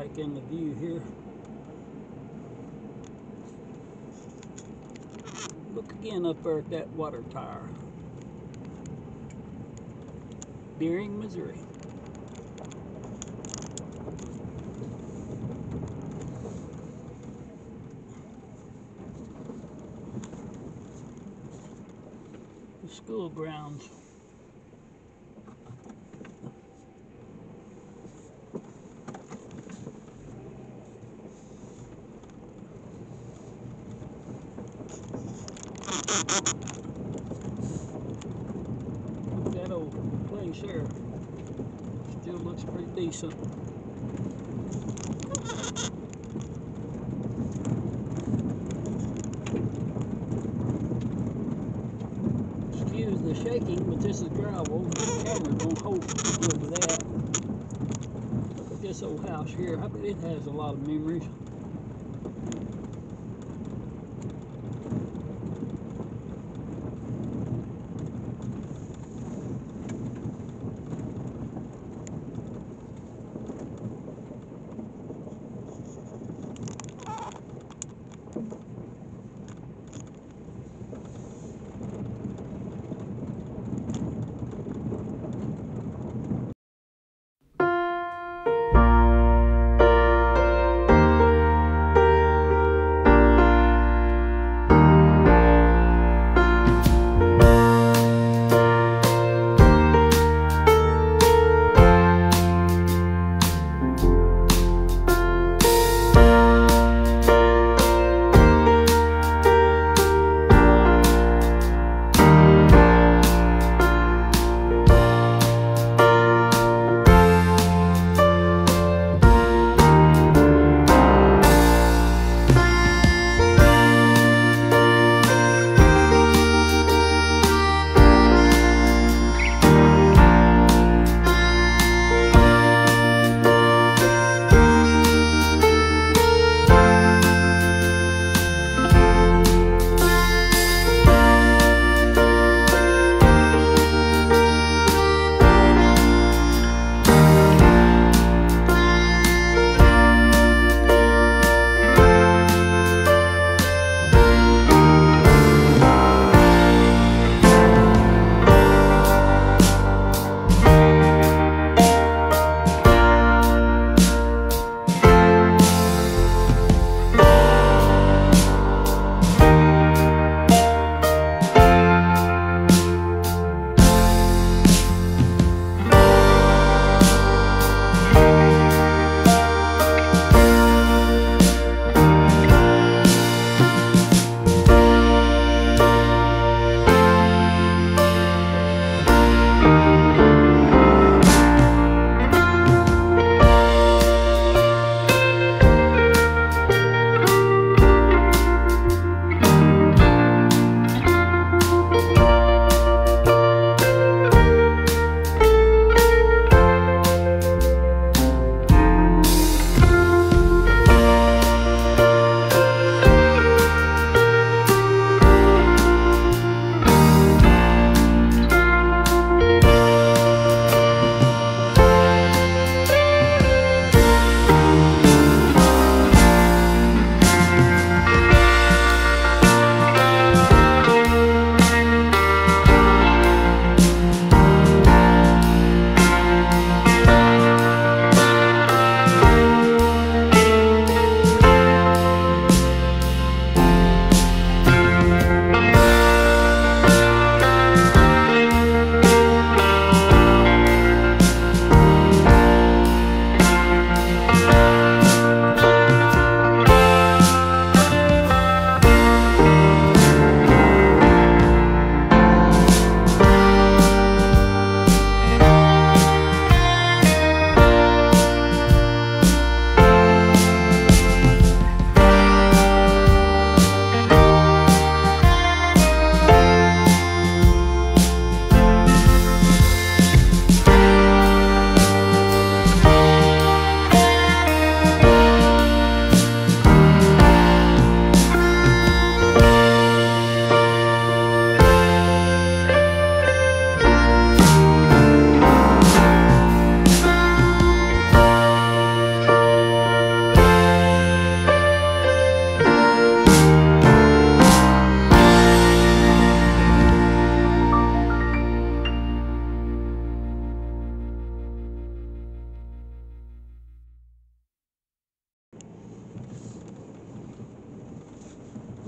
Take in the view here. Look again up there at that water tower. Deering, Missouri. School grounds. That place still looks pretty decent. Excuse the shaking, but this is gravel. The camera don't hold with that. Look at this old house here. I bet it has a lot of memories.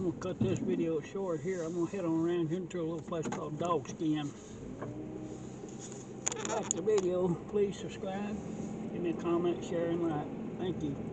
I'm gonna cut this video short here. I'm gonna head on around here to a little place called Dog Skin. Like the video, please subscribe, give me a comment, share, and like. Thank you.